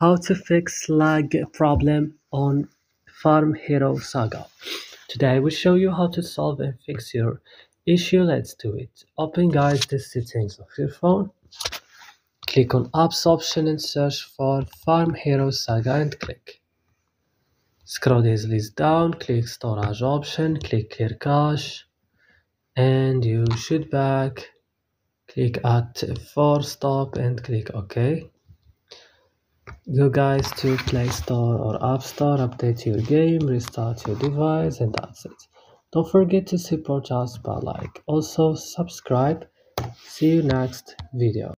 How to fix lag problem on Farm Hero Saga. Today I will show you how to solve and fix your issue. Let's do it. Open guys the settings of your phone. Click on apps option and search for Farm Hero Saga and click. Scroll this list down, click storage option, click clear cache and you should back. Click at force stop and click OK. Go guys to Play Store or App Store, update your game, restart your device and that's it. Don't forget to support us by like. Also subscribe. See you next video.